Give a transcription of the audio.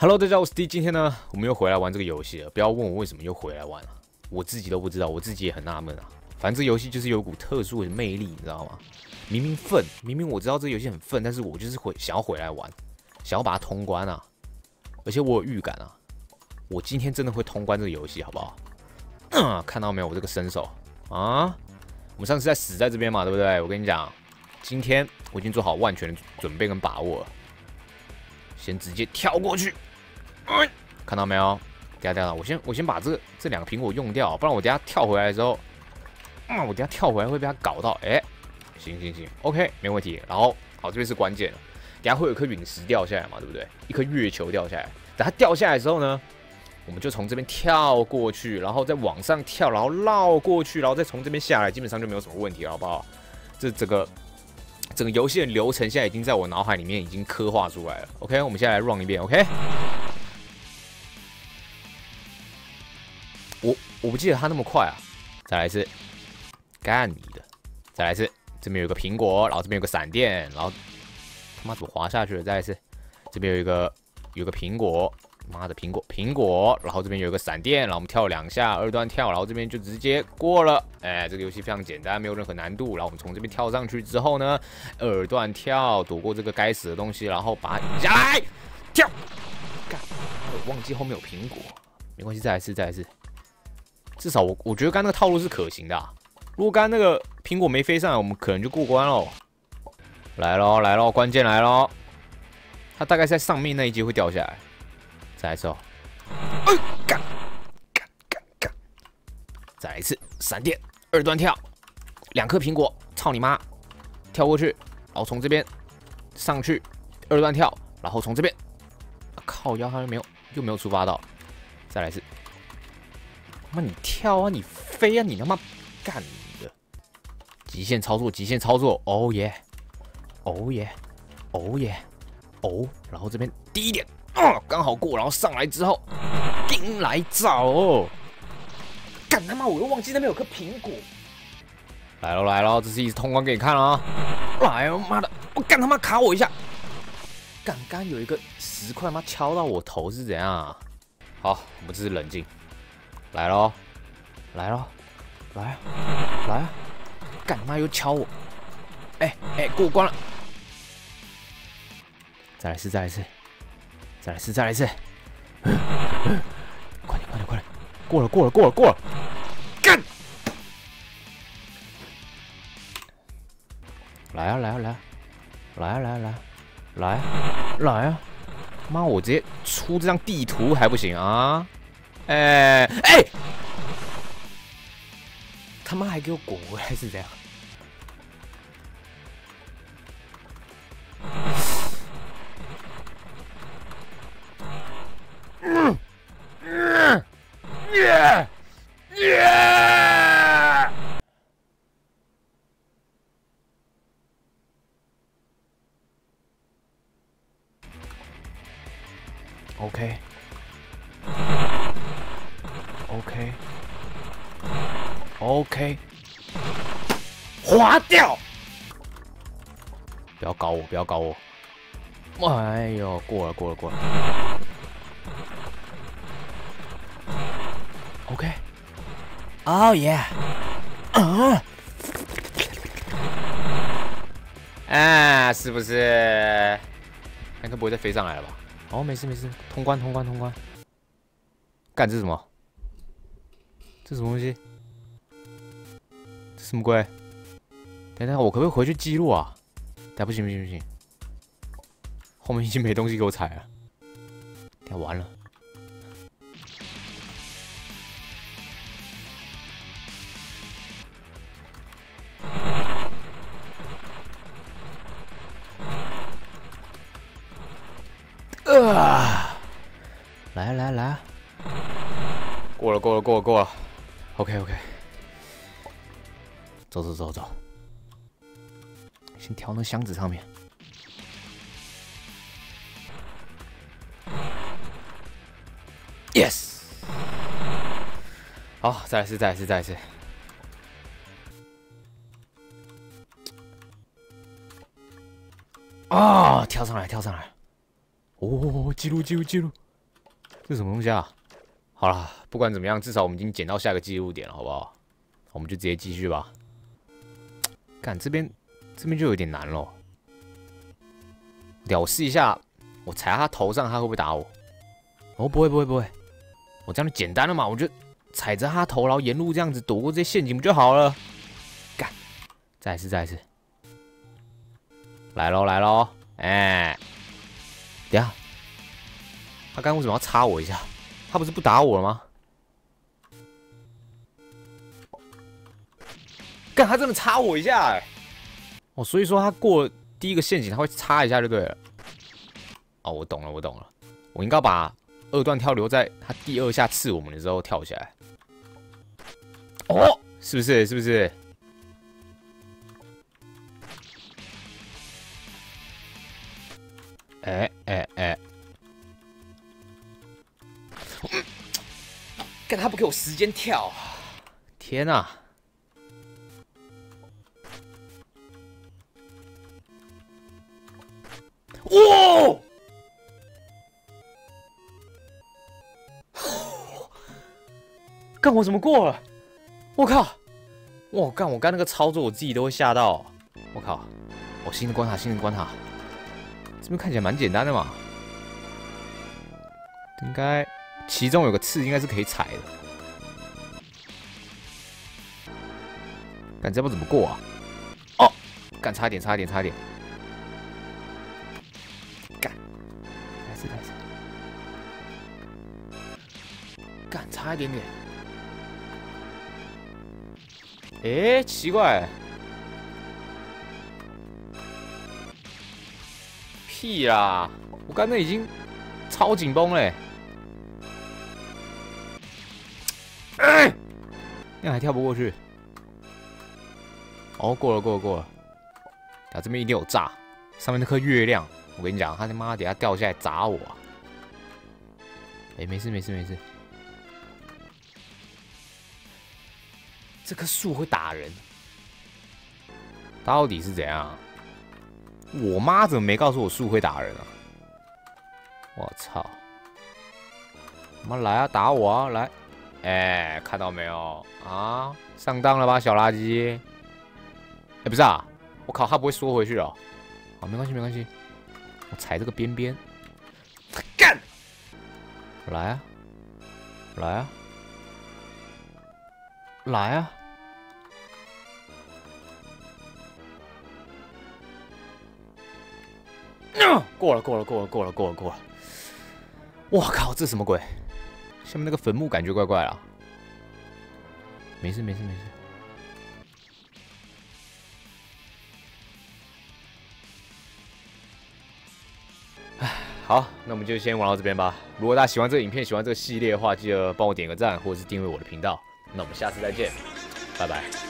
Hello，大家好，我是 D。今天呢，我们又回来玩这个游戏了。不要问我为什么又回来玩了，我自己都不知道，我自己也很纳闷啊。反正这游戏就是有股特殊的魅力，你知道吗？明明愤，明明我知道这游戏很愤，但是我就是回想要回来玩，想要把它通关啊。而且我有预感啊，我今天真的会通关这个游戏，好不好？看到没有，我这个身手啊！我们上次在死在这边嘛，对不对？我跟你讲，今天我已经做好万全的准备跟把握了，先直接跳过去。看到没有？等下等下，我先我先把这个这两个苹果用掉，不然我等下跳回来的时候，啊，我等下跳回来会被他搞到。哎，行行行，OK，没问题。然后，好，这边是关键，等下会有颗陨石掉下来嘛，对不对？一颗月球掉下来，等它掉下来之后呢，我们就从这边跳过去，然后再往上跳，然后绕过去，然后再从这边下来，基本上就没有什么问题了，好不好？这整个整个游戏的流程现在已经在我脑海里面已经刻画出来了。OK，我们现在来 run 一遍，OK。我不记得他那么快啊！再来一次，干你的！再来一次，这边有个苹果，然后这边有个闪电，然后他妈怎么滑下去了？再来一次，这边有一个有个苹果，妈的苹果苹果，然后这边有个闪电，然后我们跳两下二段跳，然后这边就直接过了。哎，这个游戏非常简单，没有任何难度。然后我们从这边跳上去之后呢，二段跳躲过这个该死的东西，然后把它引下来，跳。干，我忘记后面有苹果，没关系，再来一次，再来一次。至少我我觉得刚那个套路是可行的。如果刚那个苹果没飞上来，我们可能就过关喽。来喽来喽，关键来喽！它大概在上面那一阶会掉下来。再来一次哦！干干干干！再来一次，闪电二段跳，两颗苹果，操你妈！跳过去，然后从这边上去，二段跳，然后从这边，靠腰还是没有，又没有触发到。再来一次。妈，你跳啊，你飞啊，你他妈干你的！极限操作，极限操作，哦耶，哦耶，哦耶，哦，然后这边低一点，啊，刚好过，然后上来之后，兵来找，干他妈，我又忘记那边有颗苹果，来喽来喽，这是一次通关给你看了啊！来哦，妈的，我干他妈卡我一下，刚刚有一个石块妈敲到我头是怎样啊？好，我们这是冷静。来喽，来喽，来，来！干妈又敲我！哎哎，过关了！再来一次，再来一次，再来一次，再来一次！快点，快点，快点！过了，过了，过了，过了！干！来啊，来啊，来！来啊，来啊，来！来，来啊！妈，我直接出这张地图还不行啊？哎哎！他妈还给我滚回来是这样？OK，划掉！不要搞我，不要搞我！哎呦，过了，过了，过了。OK，Oh yeah！啊！啊，是不是？应该不会再飞上来了吧？哦，没事没事，通关通关通关。干这什么？这什么东西？什么鬼？等等，我可不可以回去记录啊？哎不行不行不行，后面已经没东西给我踩了，等完了。啊！来来来，过了过了过了过了，OK OK。走走走走，先调那箱子上面。Yes，好，再来一次，再来一次，再来一次。啊，跳上来，跳上来！哦，记录，记录，记录这什么东西啊？好了，不管怎么样，至少我们已经捡到下个记录点了，好不好？我们就直接继续吧。看这边，这边就有点难了。了试一下，我踩他头上，他会不会打我？哦，不会，不会，不会。我这样就简单了嘛，我就踩着他头，然后沿路这样子躲过这些陷阱不就好了？干，再一次，再一次。来喽，来喽！哎，等下，他刚刚为什么要插我一下？他不是不打我了吗？干，他真的插我一下哎！哦，所以说他过第一个陷阱，他会插一下就对了。哦，我懂了，我懂了，我应该把二段跳留在他第二下刺我们的时候跳起来。哦，是不是？是不是？哎哎哎！干他不给我时间跳！天哪！哇！干我怎么过了？我靠！我干我干那个操作，我自己都会吓到。我靠！我新的关卡，新的关卡。这边看起来蛮简单的嘛，应该其中有个刺，应该是可以踩的。干这不怎么过啊？哦，干差一点，差一点，差一点。干，还是还是，干差一点点。哎，奇怪。屁啦！我刚才已经超紧绷嘞，哎，那还跳不过去。哦，过了过了过了，啊，这边一定有炸，上面那颗月亮，我跟你讲，他他妈等下掉下来砸我。哎，没事没事没事，这棵树会打人，到底是怎样？我妈怎么没告诉我树会打人啊？我操！妈来啊，打我啊！来，哎，看到没有啊？上当了吧，小垃圾！哎，不是啊，我靠，他不会缩回去哦。好，没关系，没关系。我踩这个边边，干！来啊！来啊！来啊！过了，过了，过了，过了，过了，过了！我靠，这什么鬼？下面那个坟墓感觉怪怪啊！没事，没事，没事。好，那我们就先玩到这边吧。如果大家喜欢这个影片，喜欢这个系列的话，记得帮我点个赞，或者是订阅我的频道。那我们下次再见，拜拜。